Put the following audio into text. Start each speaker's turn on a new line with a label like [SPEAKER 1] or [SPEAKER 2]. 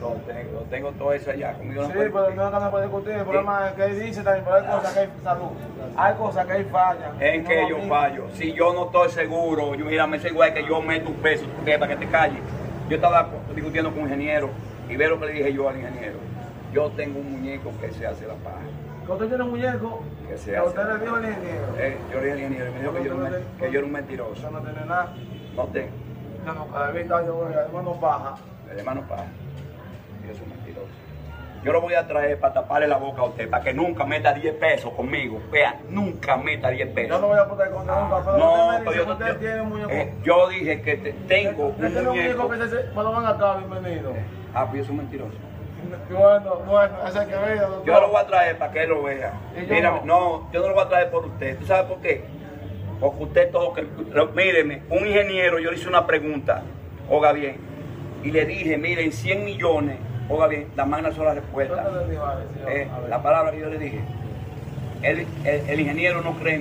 [SPEAKER 1] Lo tengo, tengo todo eso allá. Conmigo no
[SPEAKER 2] Sí, pero no es puede discutir. El problema es que él dice también, pero hay cosas que hay salud. Hay cosas que hay fallas.
[SPEAKER 1] En
[SPEAKER 2] No
[SPEAKER 1] que yo fallo. Si yo no estoy seguro, yo mira, me sé igual que yo meto un peso, para que te calles. Yo estaba discutiendo con un ingeniero y ve lo que le dije yo al ingeniero. Yo tengo un muñeco que se hace la paja.
[SPEAKER 2] Que usted tiene un muñeco,
[SPEAKER 1] Que se hace.
[SPEAKER 2] usted le dio el ingeniero.
[SPEAKER 1] Eh, yo le dije al ingeniero y me dijo que yo, era un, men- que yo era un mentiroso.
[SPEAKER 2] No tiene nada.
[SPEAKER 1] No tengo.
[SPEAKER 2] Usted no cada vez yo voy, además no baja.
[SPEAKER 1] El hermano paja. Yo soy mentiroso. Yo lo voy a traer para taparle la boca a usted, para que nunca meta 10 pesos conmigo. Vea, nunca meta 10 pesos.
[SPEAKER 2] Yo no voy a poner con nunca, pero
[SPEAKER 1] No,
[SPEAKER 2] usted me
[SPEAKER 1] pero
[SPEAKER 2] dice
[SPEAKER 1] yo,
[SPEAKER 2] usted
[SPEAKER 1] yo-
[SPEAKER 2] tiene un muñeco.
[SPEAKER 1] eh, yo dije que te- tengo
[SPEAKER 2] Usted
[SPEAKER 1] un
[SPEAKER 2] un muñeco que se, me lo van acá, bienvenido.
[SPEAKER 1] Ah, pues yo soy mentiroso.
[SPEAKER 2] Bueno, bueno, ese que vea.
[SPEAKER 1] Yo lo voy a traer para que él lo vea. Mira,
[SPEAKER 2] no.
[SPEAKER 1] no, yo no lo voy a traer por usted. ¿Tú sabes por qué? Porque usted todo que. Míreme, un ingeniero, yo le hice una pregunta, oiga bien, y le dije, miren, 100 millones, oiga bien, la magna son las respuestas. Eh, la palabra que yo le dije. El, el- el ingeniero no cree en